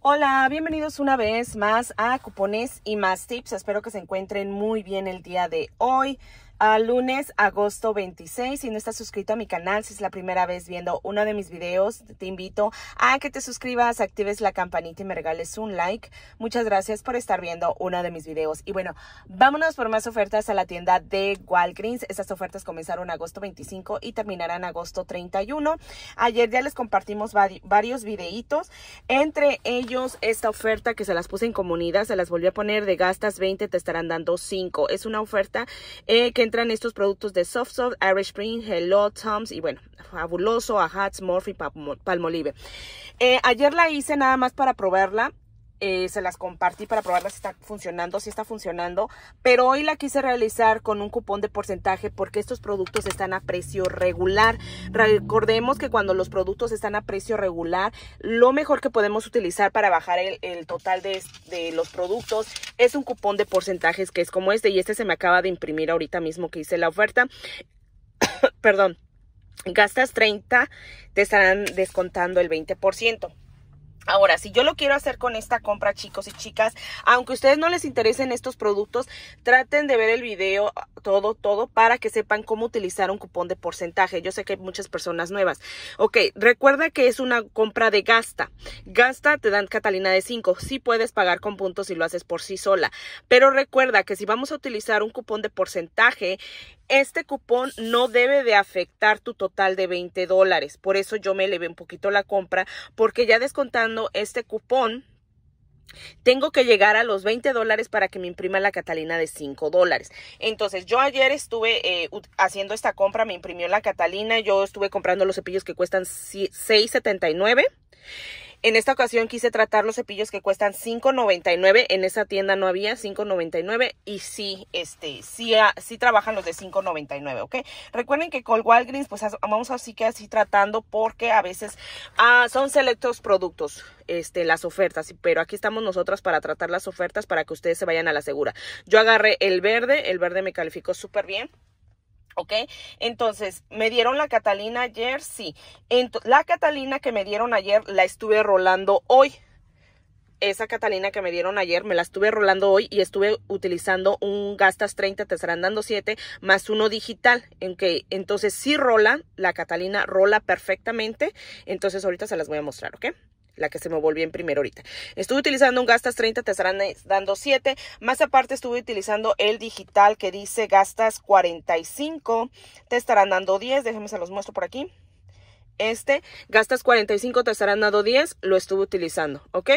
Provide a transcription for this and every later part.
Hola, bienvenidos una vez más a Cupones y más tips. Espero que se encuentren muy bien el día de hoy a lunes, agosto 26. Si no estás suscrito a mi canal, si es la primera vez viendo uno de mis videos, te invito a que te suscribas, actives la campanita y me regales un like. Muchas gracias por estar viendo uno de mis videos. Y bueno, vámonos por más ofertas a la tienda de Walgreens. Estas ofertas comenzaron agosto 25 y terminarán agosto 31. Ayer ya les compartimos varios videitos, entre ellos esta oferta que se las puse en comunidad, se las volví a poner de gastas 20, te estarán dando 5. Es una oferta eh, que entran estos productos de Soft Soft, Irish Spring, Hello, Tom's y bueno, fabuloso, Ahats, Morphe, Palmolive. Eh, ayer la hice nada más para probarla. Eh, se las compartí para probarla si está funcionando, si está funcionando, pero hoy la quise realizar con un cupón de porcentaje porque estos productos están a precio regular. Recordemos que cuando los productos están a precio regular, lo mejor que podemos utilizar para bajar el, total de, de, los productos es un cupón de porcentajes que es como este y este se me acaba de imprimir ahorita mismo que hice la oferta. Perdón, gastas 30, te estarán descontando el 20%. Ahora, si yo lo quiero hacer con esta compra, chicos y chicas, aunque a ustedes no les interesen estos productos, traten de ver el video todo, todo, para que sepan cómo utilizar un cupón de porcentaje. Yo sé que hay muchas personas nuevas. Ok, recuerda que es una compra de gasta. Gasta te dan Catalina de 5. Sí puedes pagar con puntos si lo haces por sí sola. Pero recuerda que si vamos a utilizar un cupón de porcentaje, este cupón no debe de afectar tu total de 20 dólares. Por eso yo me elevé un poquito la compra, porque ya descontando este cupón, tengo que llegar a los 20 dólares para que me imprima la Catalina de 5 dólares. Entonces, yo ayer estuve eh, haciendo esta compra, me imprimió la Catalina, yo estuve comprando los cepillos que cuestan 6.79 en esta ocasión quise tratar los cepillos que cuestan $5.99. En esa tienda no había $5.99 y sí, este, sí, ah, sí trabajan los de $5.99, ¿ok? Recuerden que con Walgreens, pues vamos así que así tratando porque a veces ah, son selectos productos, este, las ofertas, pero aquí estamos nosotros para tratar las ofertas para que ustedes se vayan a la segura. Yo agarré el verde, el verde me calificó súper bien. ¿Ok? Entonces, ¿me dieron la Catalina ayer? Sí. la Catalina que me dieron ayer la estuve rolando hoy. Esa Catalina que me dieron ayer me la estuve rolando hoy y estuve utilizando un Gastas 30, te estarán dando 7, más uno digital. Que, entonces, sí rola, la Catalina rola perfectamente. Entonces, ahorita se las voy a mostrar, ¿ok? La que se me volvió en primero ahorita. Estuve utilizando un gastas 30, te estarán dando 7. Más aparte estuve utilizando el digital que dice gastas 45, te estarán dando 10. Déjenme se los muestro por aquí. Este, gastas 45, te estarán dando 10. Lo estuve utilizando, ¿ok?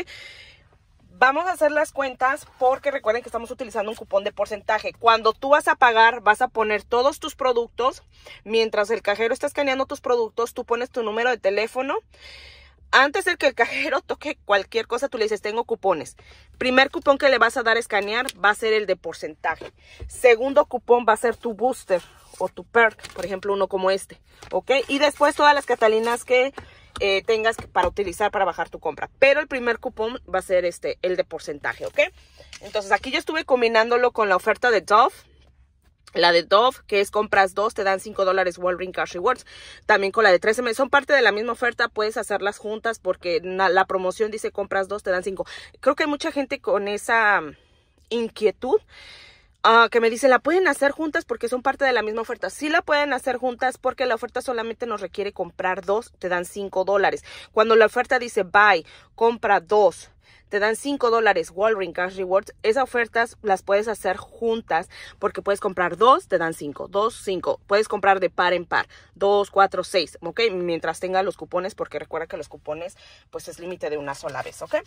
Vamos a hacer las cuentas porque recuerden que estamos utilizando un cupón de porcentaje. Cuando tú vas a pagar, vas a poner todos tus productos. Mientras el cajero está escaneando tus productos, tú pones tu número de teléfono antes de que el cajero toque cualquier cosa, tú le dices, tengo cupones. Primer cupón que le vas a dar a escanear va a ser el de porcentaje. Segundo cupón va a ser tu booster o tu perk, por ejemplo, uno como este, ¿ok? Y después todas las catalinas que eh, tengas para utilizar para bajar tu compra. Pero el primer cupón va a ser este, el de porcentaje, ¿ok? Entonces aquí yo estuve combinándolo con la oferta de Dove la de Dove, que es compras dos, te dan 5 dólares Walgreens Cash Rewards. También con la de 13 meses. Son parte de la misma oferta, puedes hacerlas juntas porque la, promoción dice compras dos, te dan 5. Creo que hay mucha gente con esa inquietud. Ah, que me dice, la pueden hacer juntas porque son parte de la misma oferta. Sí la pueden hacer juntas porque la oferta solamente nos requiere comprar dos, te dan 5 dólares. Cuando la oferta dice buy, compra dos, te dan 5 dólares Walgreens Cash Rewards. Esas ofertas las puedes hacer juntas porque puedes comprar dos, te dan 5, 2, 5. Puedes comprar de par en par, 2, 4, 6, ¿ok? Mientras tenga los cupones porque recuerda que los cupones pues es límite de una sola vez, ¿ok?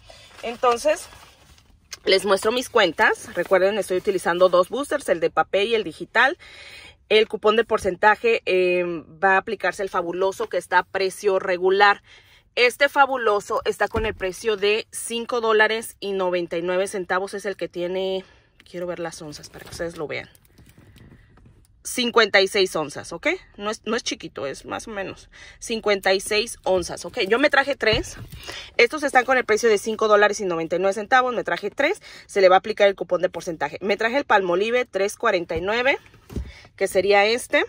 Entonces... Les muestro mis cuentas. Recuerden, estoy utilizando dos boosters, el de papel y el digital. El cupón de porcentaje eh, va a aplicarse el fabuloso que está a precio regular. Este fabuloso está con el precio de 5 dólares y 99 centavos. Es el que tiene, quiero ver las onzas para que ustedes lo vean. 56 onzas, ¿ok? No es, no es chiquito, es más o menos 56 onzas, ¿ok? Yo me traje tres. Estos están con el precio de 5 dólares y 99 centavos. Me traje tres. Se le va a aplicar el cupón de porcentaje. Me traje el Palmolive 3.49, que sería este.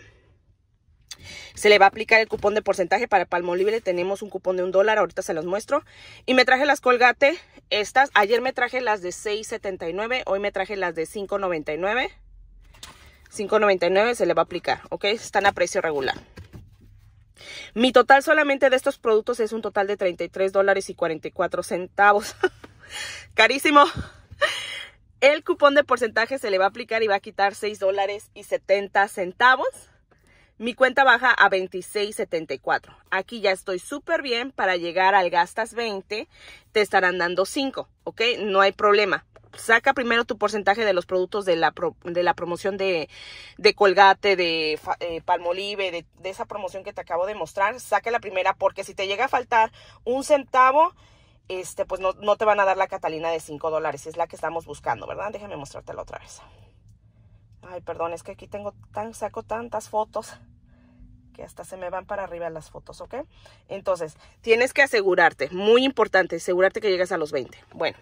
Se le va a aplicar el cupón de porcentaje para Palmolive. Tenemos un cupón de un dólar. Ahorita se los muestro. Y me traje las Colgate. Estas. Ayer me traje las de 6.79. Hoy me traje las de 5.99. 5.99 se le va a aplicar. ¿Ok? Están a precio regular. Mi total solamente de estos productos es un total de 33 dólares y 44 centavos. Carísimo. El cupón de porcentaje se le va a aplicar y va a quitar 6 dólares y 70 centavos. Mi cuenta baja a 26.74. Aquí ya estoy súper bien. Para llegar al gastas 20, te estarán dando 5, ¿ok? No hay problema. Saca primero tu porcentaje de los productos de la, de la promoción de, Colgate, de eh, Palmolive, de, de esa promoción que te acabo de mostrar. Saca la primera porque si te llega a faltar un centavo, este, pues no, no, te van a dar la Catalina de 5 dólares. Es la que estamos buscando, ¿verdad? Déjame mostrártela otra vez. Ay, perdón, es que aquí tengo tan, saco tantas fotos que hasta se me van para arriba las fotos, ¿ok? Entonces, tienes que asegurarte, muy importante, asegurarte que llegues a los 20. Bueno,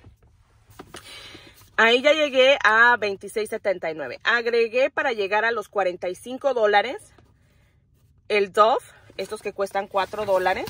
ahí ya llegué a 26.79. Agregué para llegar a los 45 dólares el Dove, estos que cuestan 4 dólares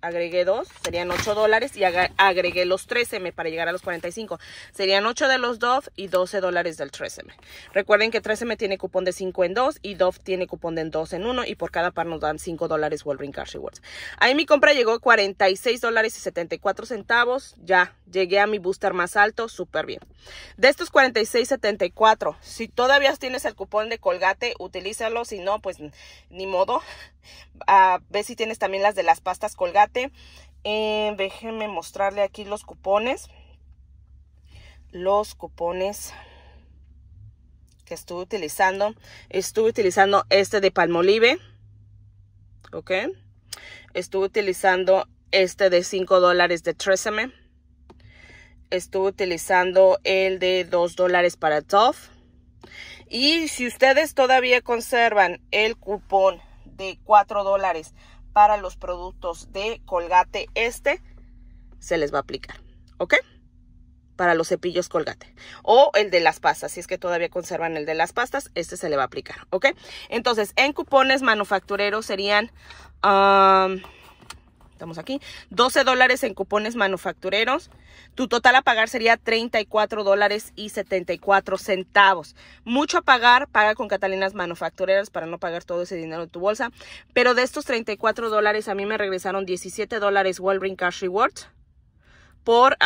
agregué dos, serían 8 dólares y agregué los 13M para llegar a los 45. Serían 8 de los Dove y 12 dólares del 13M. Recuerden que 13M tiene cupón de 5 en 2 y Dove tiene cupón de 2 en 1 y por cada par nos dan 5 dólares Walgreens Cash Rewards. Ahí mi compra llegó a 46 dólares y 74 centavos. Ya llegué a mi booster más alto, súper bien. De estos 46.74, si todavía tienes el cupón de Colgate, utilízalo. Si no, pues ni modo. A ver si tienes también las de las pastas Colgate. Eh, déjenme mostrarle aquí los cupones. Los cupones que estuve utilizando. Estuve utilizando este de Palmolive. Ok. Estuve utilizando este de 5 dólares de Tresemme. Estuve utilizando el de 2 dólares para Dove. Y si ustedes todavía conservan el cupón de 4 dólares para los productos de Colgate este, se les va a aplicar, ¿ok? Para los cepillos Colgate. O el de las pastas, si es que todavía conservan el de las pastas, este se le va a aplicar, ¿ok? Entonces, en cupones manufactureros serían... Um, estamos aquí, 12 dólares en cupones manufactureros. Tu total a pagar sería 34 dólares y 74 centavos. Mucho a pagar, paga con Catalinas manufactureras para no pagar todo ese dinero en tu bolsa. Pero de estos 34 dólares a mí me regresaron 17 dólares Walgreens Cash Rewards por,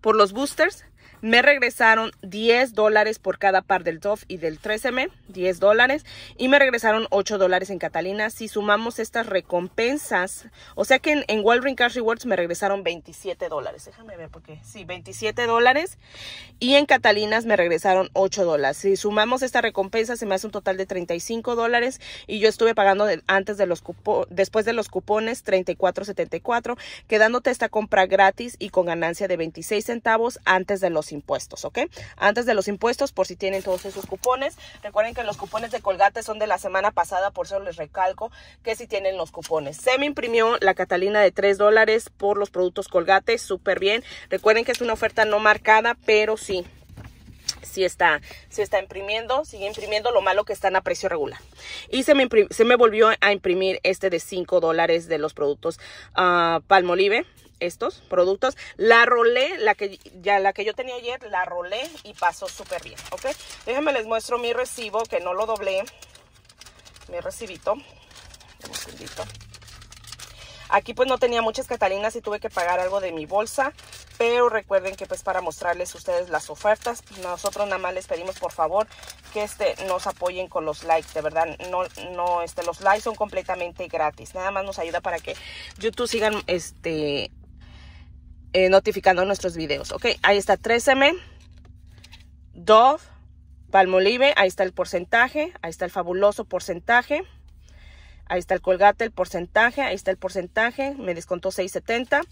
por los boosters me regresaron 10 dólares por cada par del Dove y del 13M, 10 dólares, y me regresaron 8 dólares en Catalina. Si sumamos estas recompensas, o sea que en, en Walgreens Cash Rewards me regresaron 27 dólares. Déjame ver porque sí, 27 dólares. Y en Catalinas me regresaron 8 dólares. Si sumamos esta recompensa, se me hace un total de 35 dólares. Y yo estuve pagando antes de los cupones, después de los cupones, 34.74, quedándote esta compra gratis y con ganancia de 26 centavos antes de los impuestos, ¿ok? Antes de los impuestos, por si tienen todos esos cupones. Recuerden que los cupones de Colgate son de la semana pasada, por eso les recalco que si tienen los cupones. Se me imprimió la Catalina de 3 dólares por los productos Colgate, súper bien. Recuerden que es una oferta no marcada, pero sí, sí está, sí está imprimiendo, sigue imprimiendo, lo malo que están a precio regular. Y se me, se me volvió a imprimir este de 5 dólares de los productos uh, Palmolive estos productos. La rolé, la que ya la que yo tenía ayer, la rolé y pasó súper bien, ¿ok? Déjenme les muestro mi recibo, que no lo doblé. Mi recibito. Aquí pues no tenía muchas catalinas y tuve que pagar algo de mi bolsa. Pero recuerden que pues para mostrarles ustedes las ofertas, nosotros nada más les pedimos por favor que este nos apoyen con los likes. De verdad, no, no, este, los likes son completamente gratis. Nada más nos ayuda para que YouTube sigan este eh, notificando nuestros videos. Ok, ahí está 13M, Dove, Palmolive, ahí está el porcentaje, ahí está el fabuloso porcentaje. Ahí está el colgate, el porcentaje, ahí está el porcentaje, me descontó 6.70.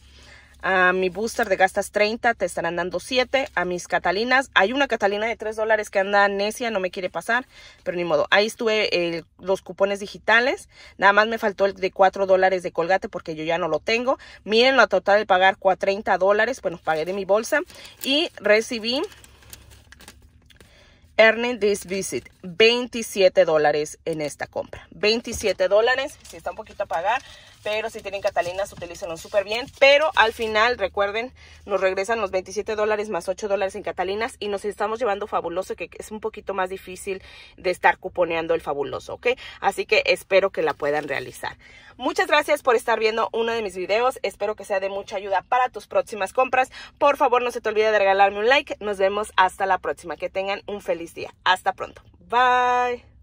A mi booster de gastas 30 te estarán dando 7. A mis catalinas, hay una catalina de 3 dólares que anda necia, no me quiere pasar, pero ni modo. Ahí estuve eh, los cupones digitales. Nada más me faltó el de 4 dólares de colgate porque yo ya no lo tengo. Miren la total de pagar 30 dólares, bueno, pagué de mi bolsa. Y recibí Earning this visit, 27 dólares en esta compra. 27 dólares, si está un poquito a pagar, pero si tienen Catalinas, utilícenlo súper bien. Pero al final, recuerden, nos regresan los 27 dólares más 8 dólares en Catalinas y nos estamos llevando fabuloso, que es un poquito más difícil de estar cuponeando el fabuloso, ¿ok? Así que espero que la puedan realizar. Muchas gracias por estar viendo uno de mis videos. Espero que sea de mucha ayuda para tus próximas compras. Por favor, no se te olvide de regalarme un like. Nos vemos hasta la próxima. Que tengan un feliz día. Hasta pronto. Bye.